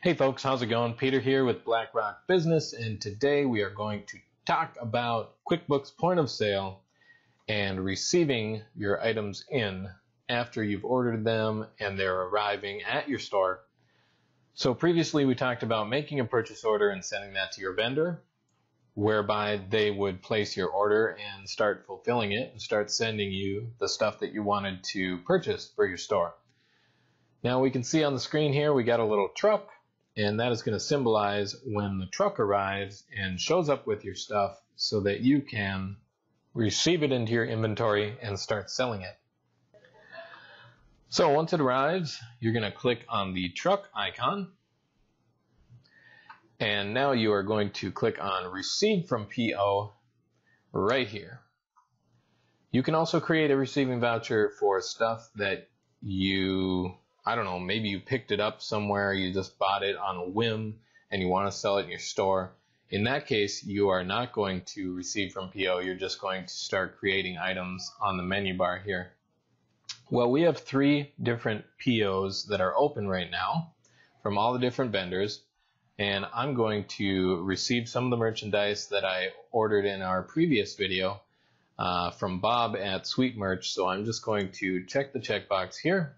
Hey folks, how's it going? Peter here with BlackRock Business, and today we are going to talk about QuickBooks point of sale and receiving your items in after you've ordered them and they're arriving at your store. So previously we talked about making a purchase order and sending that to your vendor, whereby they would place your order and start fulfilling it and start sending you the stuff that you wanted to purchase for your store. Now we can see on the screen here we got a little truck and that is going to symbolize when the truck arrives and shows up with your stuff so that you can receive it into your inventory and start selling it. So once it arrives, you're going to click on the truck icon. And now you are going to click on Receive from PO right here. You can also create a receiving voucher for stuff that you I don't know, maybe you picked it up somewhere, you just bought it on a whim and you want to sell it in your store. In that case, you are not going to receive from PO, you're just going to start creating items on the menu bar here. Well, we have three different POs that are open right now from all the different vendors, and I'm going to receive some of the merchandise that I ordered in our previous video uh, from Bob at Sweet Merch. So I'm just going to check the checkbox here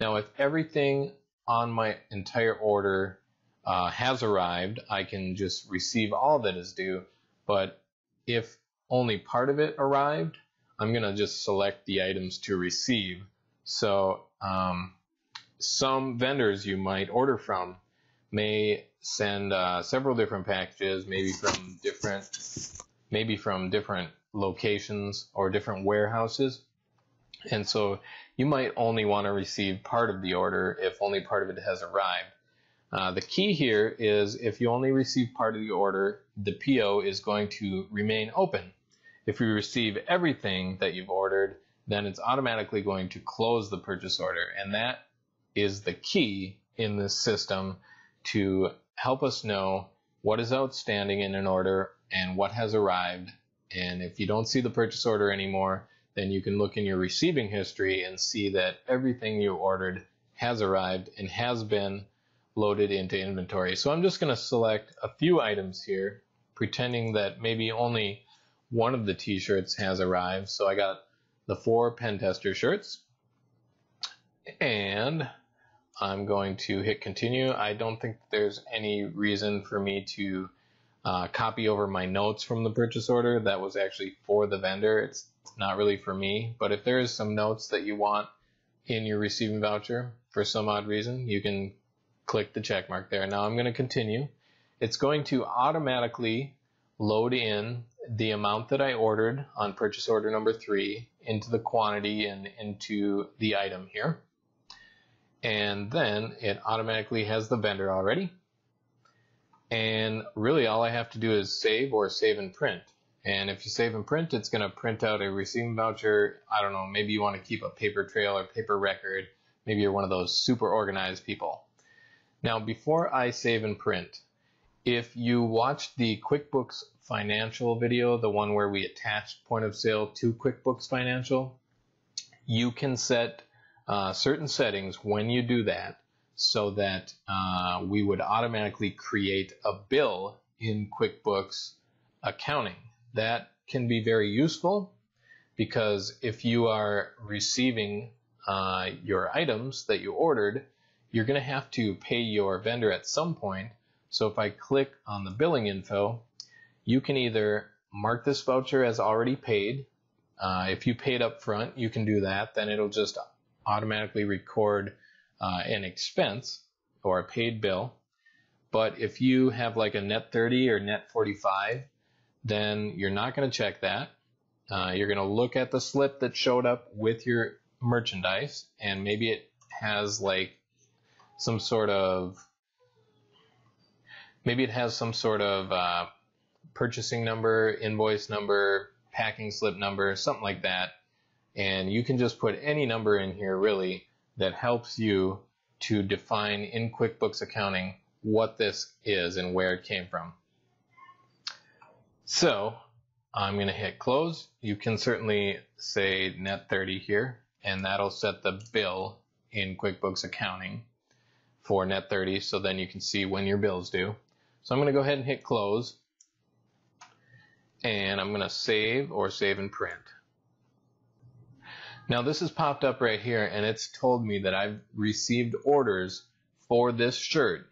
now, if everything on my entire order uh, has arrived, I can just receive all that is due. But if only part of it arrived, I'm going to just select the items to receive. So um, some vendors you might order from may send uh, several different packages, maybe from different, maybe from different locations or different warehouses. And so you might only want to receive part of the order if only part of it has arrived. Uh, the key here is if you only receive part of the order, the PO is going to remain open. If you receive everything that you've ordered, then it's automatically going to close the purchase order. And that is the key in this system to help us know what is outstanding in an order and what has arrived. And if you don't see the purchase order anymore, then you can look in your receiving history and see that everything you ordered has arrived and has been loaded into inventory. So I'm just going to select a few items here, pretending that maybe only one of the t-shirts has arrived. So I got the four pen tester shirts and I'm going to hit continue. I don't think there's any reason for me to uh, copy over my notes from the purchase order. That was actually for the vendor. It's not really for me. But if there is some notes that you want in your receiving voucher for some odd reason, you can click the check mark there. Now I'm going to continue. It's going to automatically load in the amount that I ordered on purchase order number three into the quantity and into the item here. And then it automatically has the vendor already. And really all I have to do is save or save and print. And if you save and print, it's going to print out a receiving voucher. I don't know, maybe you want to keep a paper trail or paper record. Maybe you're one of those super organized people. Now, before I save and print, if you watched the QuickBooks Financial video, the one where we attached point of sale to QuickBooks Financial, you can set uh, certain settings when you do that so that uh, we would automatically create a bill in QuickBooks Accounting that can be very useful because if you are receiving uh, your items that you ordered, you're going to have to pay your vendor at some point. So if I click on the billing info, you can either mark this voucher as already paid. Uh, if you paid up front, you can do that. Then it'll just automatically record uh, an expense or a paid bill. But if you have like a net 30 or net 45, then you're not going to check that. Uh, you're going to look at the slip that showed up with your merchandise, and maybe it has like some sort of maybe it has some sort of uh, purchasing number, invoice number, packing slip number, something like that. And you can just put any number in here really that helps you to define in QuickBooks accounting what this is and where it came from. So I'm going to hit close. You can certainly say net 30 here, and that'll set the bill in QuickBooks Accounting for Net30 so then you can see when your bill's due. So I'm going to go ahead and hit close and I'm going to save or save and print. Now this has popped up right here and it's told me that I've received orders for this shirt.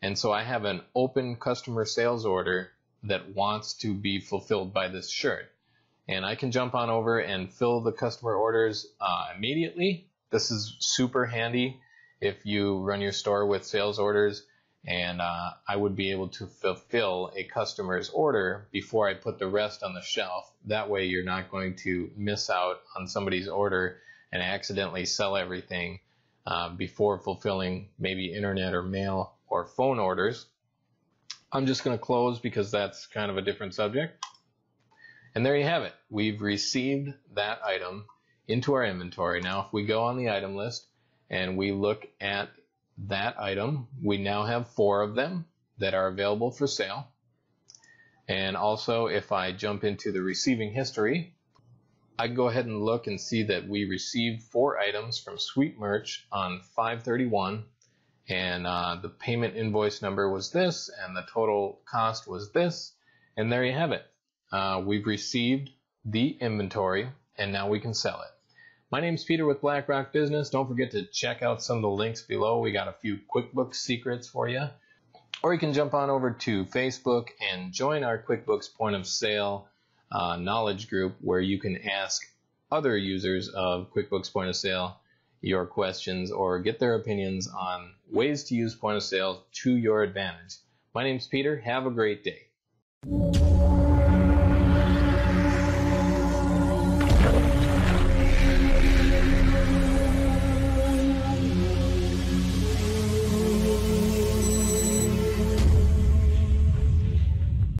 And so I have an open customer sales order that wants to be fulfilled by this shirt. And I can jump on over and fill the customer orders uh, immediately. This is super handy if you run your store with sales orders and uh, I would be able to fulfill a customer's order before I put the rest on the shelf. That way, you're not going to miss out on somebody's order and accidentally sell everything uh, before fulfilling maybe internet or mail or phone orders. I'm just going to close because that's kind of a different subject. And there you have it. We've received that item into our inventory. Now, if we go on the item list and we look at that item. We now have four of them that are available for sale. And also, if I jump into the receiving history, I can go ahead and look and see that we received four items from Sweet Merch on 531 and uh, the payment invoice number was this and the total cost was this and there you have it. Uh, we've received the inventory and now we can sell it. My name is Peter with BlackRock Business. Don't forget to check out some of the links below. We got a few QuickBooks secrets for you. Or you can jump on over to Facebook and join our QuickBooks point of sale uh, knowledge group where you can ask other users of QuickBooks point of sale your questions or get their opinions on ways to use point of sale to your advantage. My name is Peter. Have a great day.